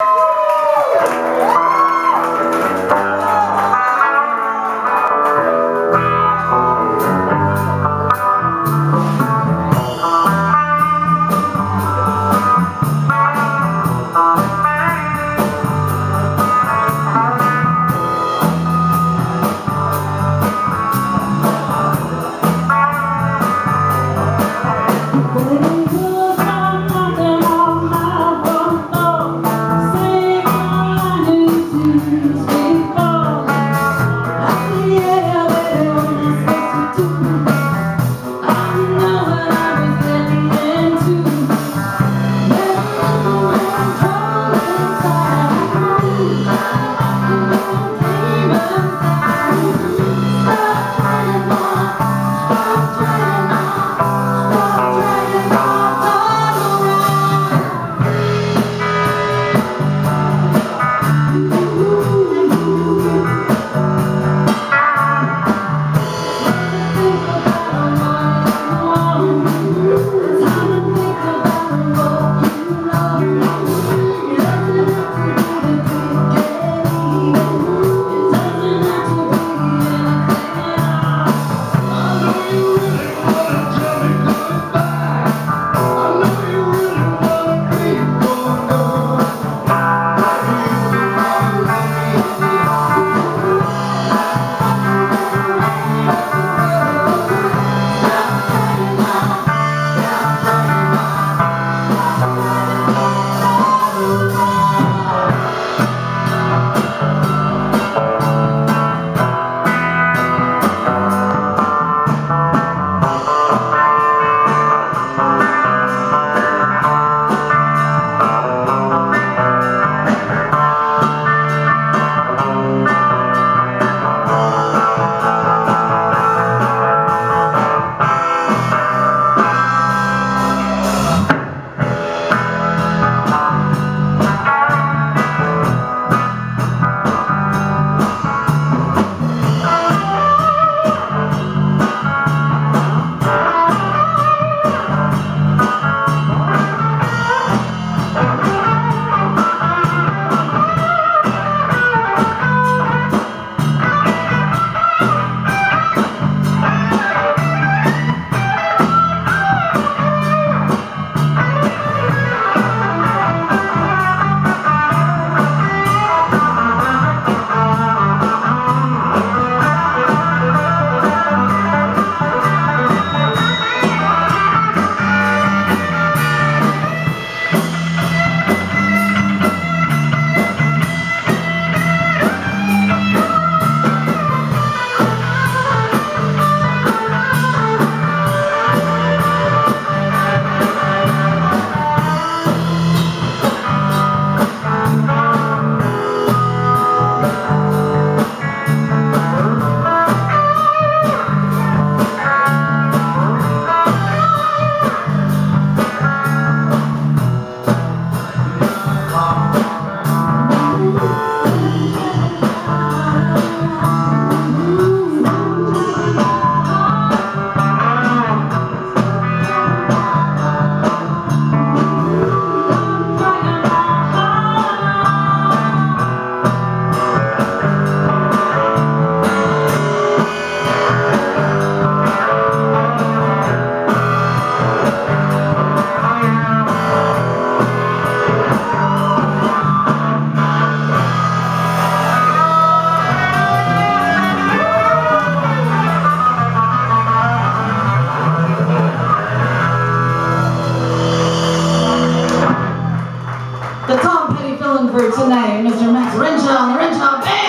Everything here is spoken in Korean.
Thank mm -hmm. you. for tonight, Mr. Max Renshaw, Renshaw Band.